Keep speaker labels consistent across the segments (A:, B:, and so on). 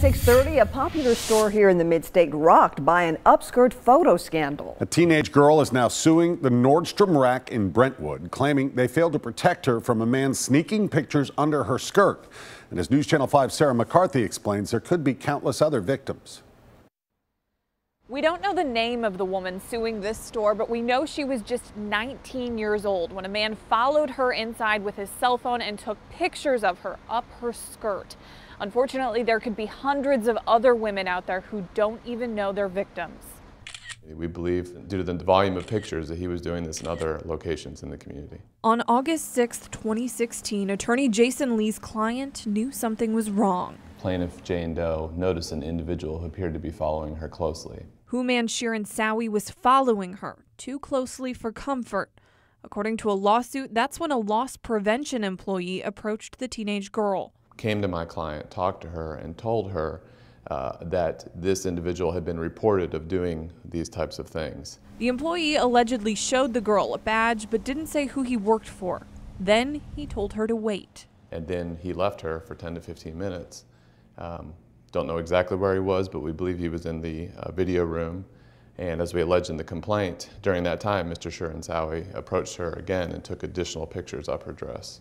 A: 6:30, a popular store here in the Mid-State rocked by an upskirt photo scandal.
B: A teenage girl is now suing the Nordstrom rack in Brentwood, claiming they failed to protect her from a man sneaking pictures under her skirt. And as News Channel 5 Sarah McCarthy explains, there could be countless other victims.
C: We don't know the name of the woman suing this store, but we know she was just 19 years old when a man followed her inside with his cell phone and took pictures of her up her skirt. Unfortunately, there could be hundreds of other women out there who don't even know they're victims.
D: We believe, due to the volume of pictures, that he was doing this in other locations in the community.
E: On August 6, 2016, attorney Jason Lee's client knew something was wrong.
D: Plaintiff Jane Doe noticed an individual who appeared to be following her closely.
E: Houman Shirinouei was following her too closely for comfort. According to a lawsuit, that's when a loss prevention employee approached the teenage girl.
D: Came to my client, talked to her, and told her uh, that this individual had been reported of doing these types of things.
E: The employee allegedly showed the girl a badge but didn't say who he worked for. Then he told her to wait.
D: And then he left her for 10 to 15 minutes. Um, don't know exactly where he was, but we believe he was in the uh, video room. And as we allege in the complaint, during that time, Mr. Shirinouei approached her again and took additional pictures of her dress.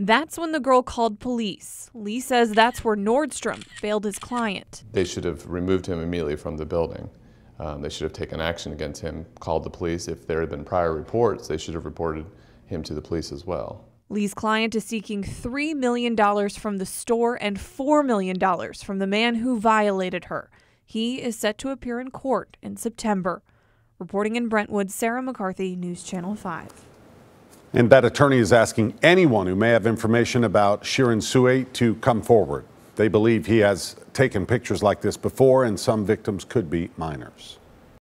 E: That's when the girl called police. Lee says that's where Nordstrom failed his client.
D: They should have removed him immediately from the building. Um, they should have taken action against him, called the police. If there had been prior reports, they should have reported him to the police as well.
E: Lee's client is seeking $3 million from the store and $4 million from the man who violated her. He is set to appear in court in September. Reporting in Brentwood, Sarah McCarthy, News Channel 5.
B: And that attorney is asking anyone who may have information about Shirinouei to come forward. They believe he has taken pictures like this before, and some victims could be minors.